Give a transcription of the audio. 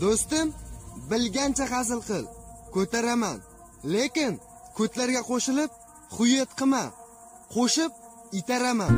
Do'stim, bilgancha hazil qil. Ko'taraman. Lekin ko'tlarga qo'shilib, xuyet qilma. Qo'shib itaraman.